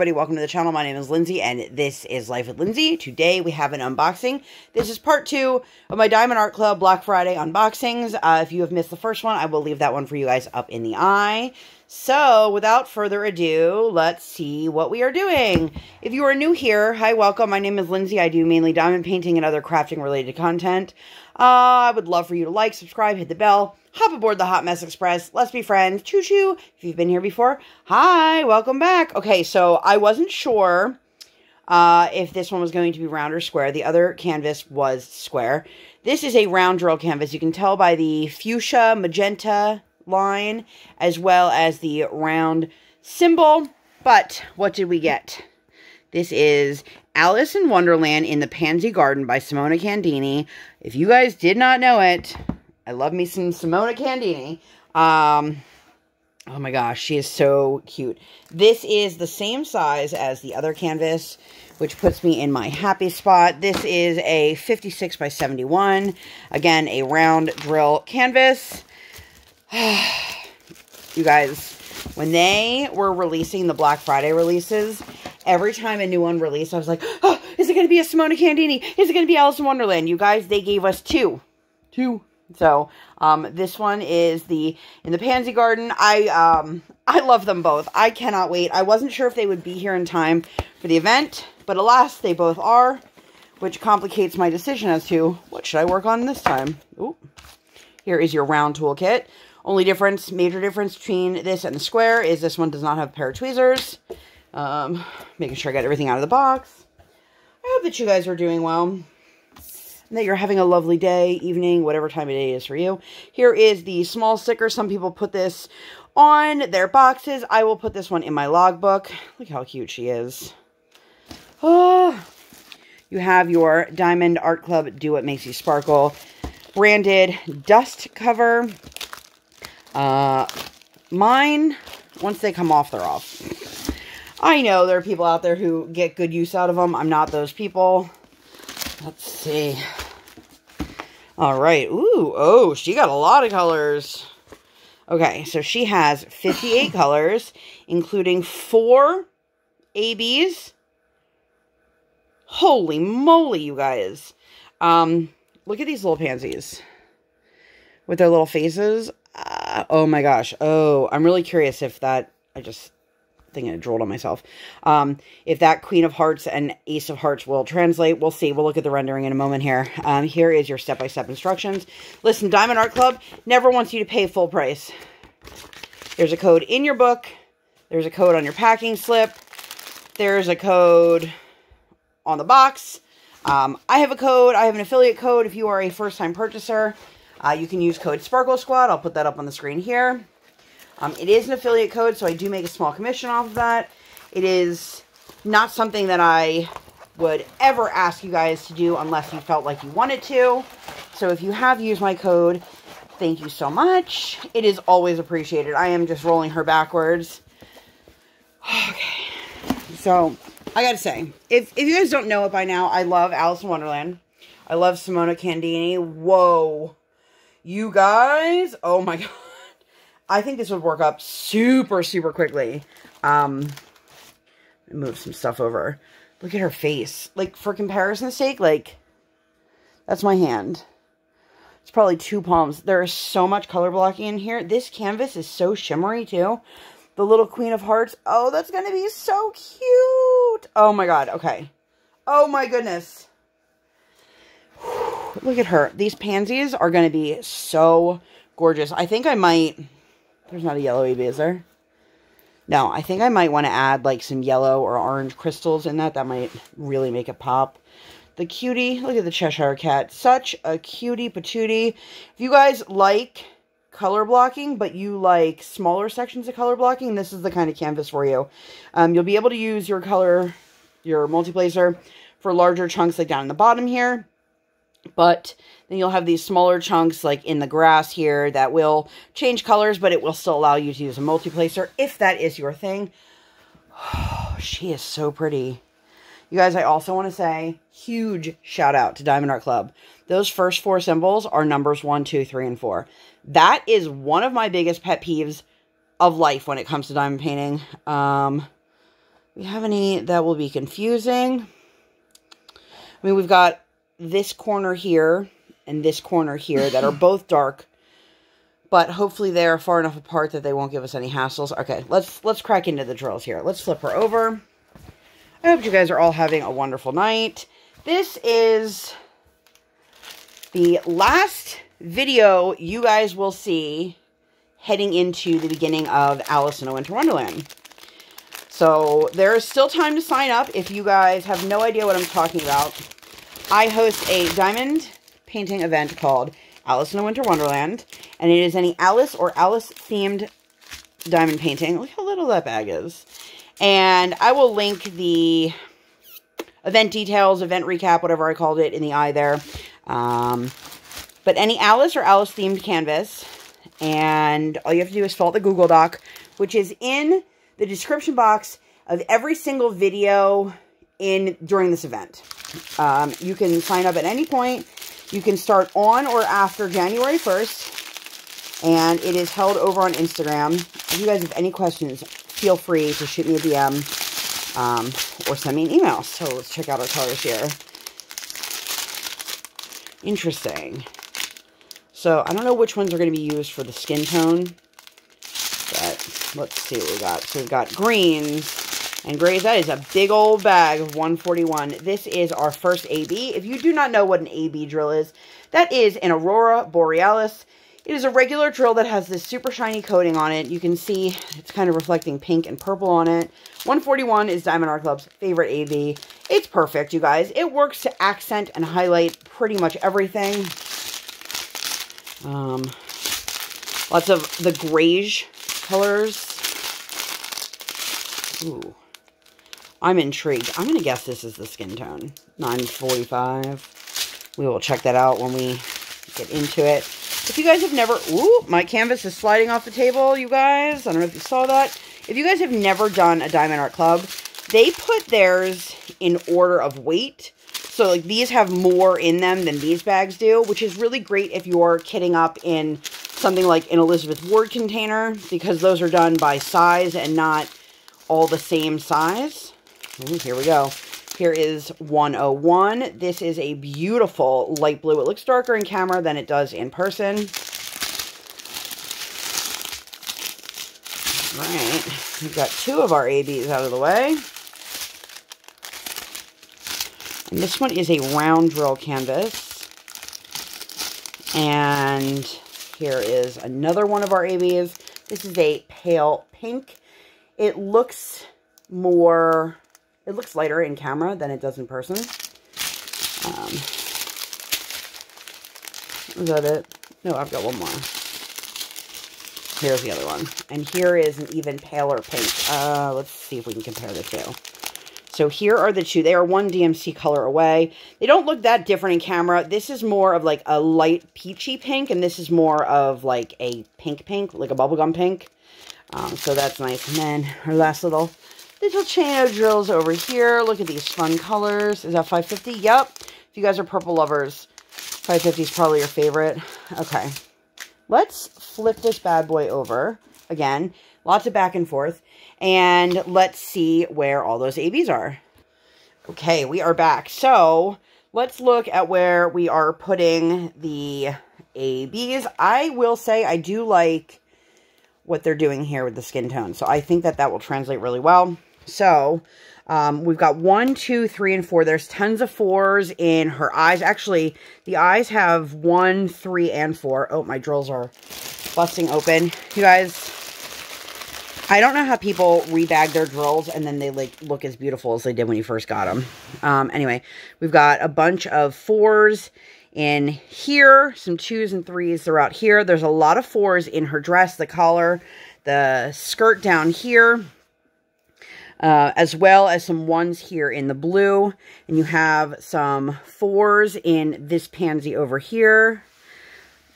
everybody, welcome to the channel. My name is Lindsay and this is Life with Lindsay. Today we have an unboxing. This is part two of my Diamond Art Club Black Friday unboxings. Uh, if you have missed the first one, I will leave that one for you guys up in the eye. So without further ado, let's see what we are doing. If you are new here, hi, welcome. My name is Lindsay. I do mainly diamond painting and other crafting related content. Uh, I would love for you to like, subscribe, hit the bell, hop aboard the Hot Mess Express. Let's be friends. Choo choo. If you've been here before, hi, welcome back. Okay, so I wasn't sure uh, if this one was going to be round or square. The other canvas was square. This is a round drill canvas. You can tell by the fuchsia magenta line as well as the round symbol. But what did we get? This is Alice in Wonderland in the Pansy Garden by Simona Candini. If you guys did not know it, I love me some Simona Candini. Um, oh my gosh, she is so cute. This is the same size as the other canvas, which puts me in my happy spot. This is a 56 by 71. Again, a round drill canvas. you guys, when they were releasing the Black Friday releases, every time a new one released, I was like, oh, is it going to be a Simona Candini? Is it going to be Alice in Wonderland? You guys, they gave us two. Two. So, um, this one is the, in the Pansy Garden. I, um, I love them both. I cannot wait. I wasn't sure if they would be here in time for the event, but alas, they both are, which complicates my decision as to what should I work on this time. Ooh. Here is your round toolkit. Only difference, major difference between this and the square is this one does not have a pair of tweezers. Um, making sure I got everything out of the box. I hope that you guys are doing well. And that you're having a lovely day, evening, whatever time of day is for you. Here is the small sticker. Some people put this on their boxes. I will put this one in my logbook. Look how cute she is. Oh, you have your Diamond Art Club Do What Makes You Sparkle branded dust cover. Uh, mine, once they come off, they're off. I know there are people out there who get good use out of them. I'm not those people. Let's see. All right. Ooh, oh, she got a lot of colors. Okay, so she has 58 colors, including four ABs. Holy moly, you guys. Um, look at these little pansies with their little faces. Uh, oh my gosh. Oh, I'm really curious if that, I just think I drooled on myself. Um, if that Queen of Hearts and Ace of Hearts will translate, we'll see. We'll look at the rendering in a moment here. Um, here is your step-by-step -step instructions. Listen, Diamond Art Club never wants you to pay full price. There's a code in your book. There's a code on your packing slip. There's a code on the box. Um, I have a code. I have an affiliate code if you are a first-time purchaser. Uh, you can use code Sparkle Squad. I'll put that up on the screen here. Um, it is an affiliate code, so I do make a small commission off of that. It is not something that I would ever ask you guys to do unless you felt like you wanted to. So if you have used my code, thank you so much. It is always appreciated. I am just rolling her backwards. Okay. So, I gotta say, if, if you guys don't know it by now, I love Alice in Wonderland. I love Simona Candini. Whoa. You guys, oh my god. I think this would work up super, super quickly. Um, move some stuff over. Look at her face. Like, for comparison's sake, like, that's my hand. It's probably two palms. There is so much color blocking in here. This canvas is so shimmery, too. The little Queen of Hearts. Oh, that's going to be so cute. Oh, my God. Okay. Oh, my goodness. Look at her. These pansies are going to be so gorgeous. I think I might... There's not a yellow AB, is there? No, I think I might want to add like some yellow or orange crystals in that. That might really make it pop. The cutie, look at the Cheshire Cat. Such a cutie patootie. If you guys like color blocking, but you like smaller sections of color blocking, this is the kind of canvas for you. Um, you'll be able to use your color, your multiplacer for larger chunks like down in the bottom here. But then you'll have these smaller chunks like in the grass here that will change colors, but it will still allow you to use a multiplacer if that is your thing. Oh, she is so pretty. You guys, I also want to say huge shout out to Diamond Art Club. Those first four symbols are numbers one, two, three, and four. That is one of my biggest pet peeves of life when it comes to diamond painting. Um, we have any that will be confusing? I mean, we've got this corner here and this corner here that are both dark, but hopefully they are far enough apart that they won't give us any hassles. Okay, let's let's crack into the drills here. Let's flip her over. I hope you guys are all having a wonderful night. This is the last video you guys will see heading into the beginning of Alice in a Winter Wonderland. So there is still time to sign up if you guys have no idea what I'm talking about. I host a diamond painting event called Alice in a Winter Wonderland, and it is any Alice or Alice themed diamond painting. Look how little that bag is. And I will link the event details, event recap, whatever I called it in the eye there. Um, but any Alice or Alice themed canvas, and all you have to do is fill out the Google Doc, which is in the description box of every single video in during this event. Um, you can sign up at any point. You can start on or after January 1st, and it is held over on Instagram. If you guys have any questions, feel free to shoot me a DM um, or send me an email. So let's check out our colors here. Interesting. So I don't know which ones are going to be used for the skin tone. But let's see what we got. So we've got greens and grays. That is a big old bag of 141. This is our first AB. If you do not know what an AB drill is, that is an Aurora Borealis. It is a regular drill that has this super shiny coating on it. You can see it's kind of reflecting pink and purple on it. 141 is Diamond Art Club's favorite AB. It's perfect, you guys. It works to accent and highlight pretty much everything. Um, lots of the grayish colors. Ooh. I'm intrigued. I'm going to guess this is the skin tone. 945. We will check that out when we get into it. If you guys have never... Ooh, my canvas is sliding off the table, you guys. I don't know if you saw that. If you guys have never done a Diamond Art Club, they put theirs in order of weight. So, like, these have more in them than these bags do, which is really great if you're kitting up in something like an Elizabeth Ward container, because those are done by size and not all the same size. Ooh, here we go. Here is 101. This is a beautiful light blue. It looks darker in camera than it does in person. All right, we've got two of our ABs out of the way. And this one is a round drill canvas. And here is another one of our ABs. This is a pale pink. It looks more it looks lighter in camera than it does in person. Um, is that it? No, I've got one more. Here's the other one. And here is an even paler pink. Uh, let's see if we can compare the two. So here are the two. They are one DMC color away. They don't look that different in camera. This is more of like a light peachy pink, and this is more of like a pink pink, like a bubblegum pink. Um, so that's nice. And then our last little Little chain of drills over here. Look at these fun colors. Is that 550? Yep. If you guys are purple lovers, 550 is probably your favorite. Okay. Let's flip this bad boy over. Again, lots of back and forth. And let's see where all those ABs are. Okay, we are back. So, let's look at where we are putting the ABs. I will say I do like what they're doing here with the skin tone. So I think that that will translate really well. So, um, we've got one, two, three, and four. There's tons of fours in her eyes. Actually, the eyes have one, three, and four. Oh, my drills are busting open. You guys, I don't know how people rebag their drills and then they like look as beautiful as they did when you first got them. Um, anyway, we've got a bunch of fours in here, some twos and threes throughout here. There's a lot of fours in her dress, the collar, the skirt down here uh, as well as some ones here in the blue. And you have some fours in this pansy over here.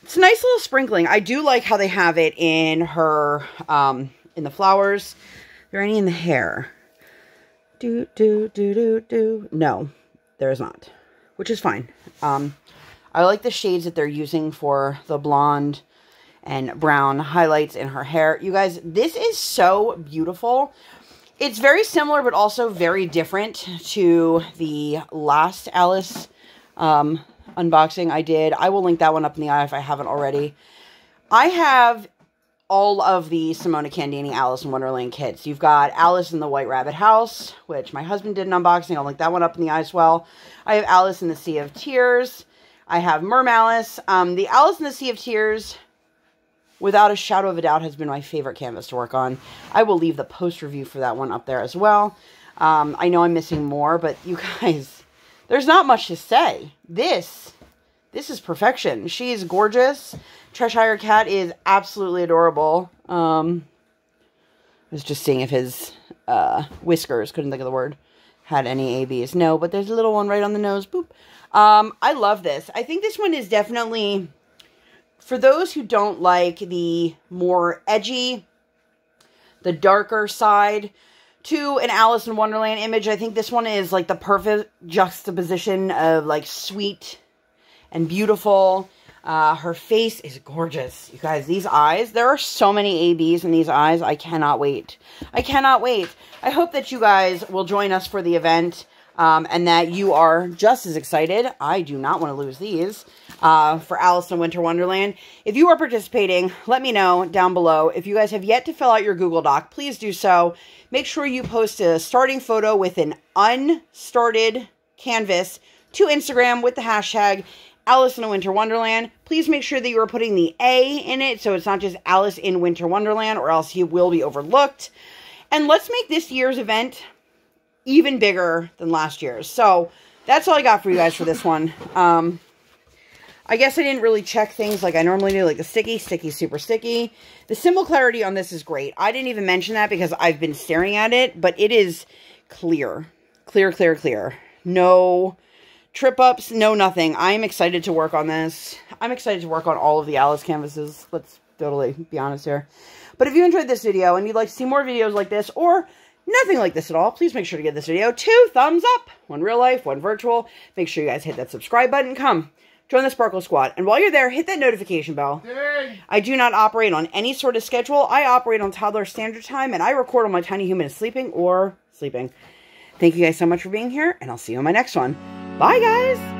It's a nice little sprinkling. I do like how they have it in her, um, in the flowers. Are there any in the hair? Do, do, do, do, do. No, there is not, which is fine. Um, I like the shades that they're using for the blonde and brown highlights in her hair. You guys, this is so beautiful. It's very similar, but also very different to the last Alice um, unboxing I did. I will link that one up in the eye if I haven't already. I have all of the Simona Candini Alice in Wonderland kits. You've got Alice in the White Rabbit House, which my husband did an unboxing. I'll link that one up in the eye as well. I have Alice in the Sea of Tears. I have Mermalice. Um, the Alice in the Sea of Tears without a shadow of a doubt, has been my favorite canvas to work on. I will leave the post review for that one up there as well. Um, I know I'm missing more, but you guys, there's not much to say. This, this is perfection. She is gorgeous. Cheshire Cat is absolutely adorable. Um, I was just seeing if his uh, whiskers, couldn't think of the word, had any ABs. No, but there's a little one right on the nose. Boop. Um, I love this. I think this one is definitely for those who don't like the more edgy, the darker side to an Alice in Wonderland image, I think this one is like the perfect juxtaposition of like sweet and beautiful. Uh, her face is gorgeous. You guys, these eyes, there are so many ABs in these eyes. I cannot wait. I cannot wait. I hope that you guys will join us for the event um, and that you are just as excited. I do not want to lose these uh, for Alice in Winter Wonderland. If you are participating, let me know down below. If you guys have yet to fill out your Google Doc, please do so. Make sure you post a starting photo with an unstarted canvas to Instagram with the hashtag Alice in Winter Wonderland. Please make sure that you are putting the A in it so it's not just Alice in Winter Wonderland or else you will be overlooked. And let's make this year's event even bigger than last year's. So that's all I got for you guys for this one. Um, I guess I didn't really check things like I normally do, like the sticky, sticky, super sticky. The symbol clarity on this is great. I didn't even mention that because I've been staring at it, but it is clear. Clear, clear, clear. No trip ups, no nothing. I'm excited to work on this. I'm excited to work on all of the Alice canvases. Let's totally be honest here. But if you enjoyed this video and you'd like to see more videos like this or nothing like this at all, please make sure to give this video two thumbs up. One real life, one virtual. Make sure you guys hit that subscribe button. Come join the Sparkle Squad. And while you're there, hit that notification bell. Dang. I do not operate on any sort of schedule. I operate on toddler standard time, and I record when my tiny human is sleeping or sleeping. Thank you guys so much for being here, and I'll see you in my next one. Bye, guys!